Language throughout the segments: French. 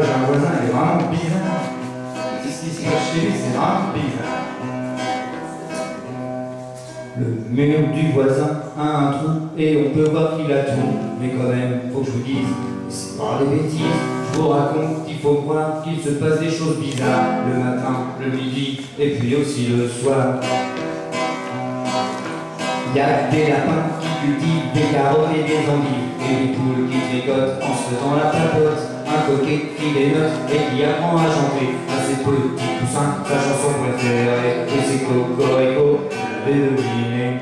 vraiment bizarre. Qu'est-ce qui se cache chez lui? C'est vraiment bizarre. Le mur du voisin a un trou et on peut voir qu'il a tout. Mais quand même, faut que je vous dise, c'est pas des bêtises. Je vous raconte qu'il faut croire qu'il se passe des choses bizarres le matin, le midi et puis aussi le soir. Il y a des lapins qui cultivent des carottes et des anguilles et des poules qui tricotent en se faisant la papote. Un coquet qui les note et qui apprend à chanter à ses petits poussins sa chanson préférée et c'est Cocorico, vous deviné.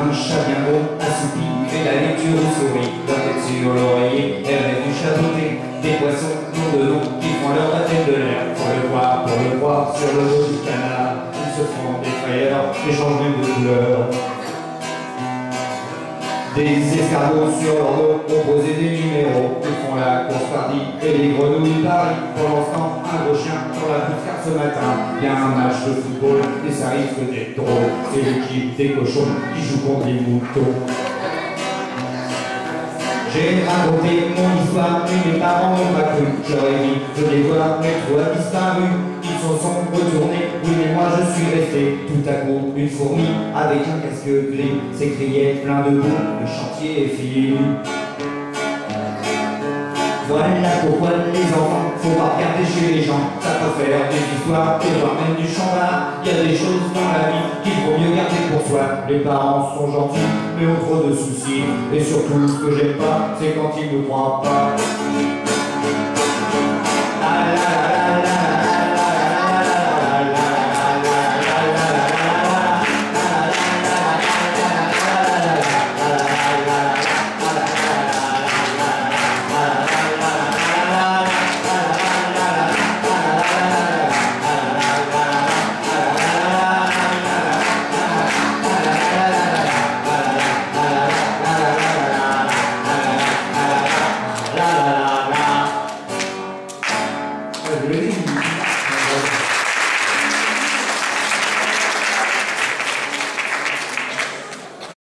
Un chat bien gros, assoupi, fait la lecture aux souris, la tête sur l'oreiller, elle rêve du chapeauté, des poissons, nom de nom, qui font leur baptême de l'air, pour le voir, pour le voir, sur le dos du canard, ils se font des frayeurs, et changent même de couleur. Des escargots sur leur dos ont posé des numéros, ils font la course partie, et les grenouilles parient. Ce temps, un gros chien pour la carte ce matin. Il y a un match de football, et ça risque d'être drôle. C'est l'équipe des cochons qui joue contre les moutons. J'ai raconté mon histoire, mais mes parents n'ont pas cru. J'aurais dit de les voir, mais a disparu. Ils s'en sont retournés, oui, mais moi je suis resté. Tout à coup, une fourmi avec un casque gris s'écriait plein de boue. Le chantier est fini. Voilà pourquoi les enfants, faut pas regarder chez les gens. Ça peut faire des histoires, et voire même du chambard. Il y a des choses dans la vie mieux garder pour soi. Les parents sont gentils, mais ont trop de soucis. Et surtout, ce que j'aime pas, c'est quand ils ne croient pas.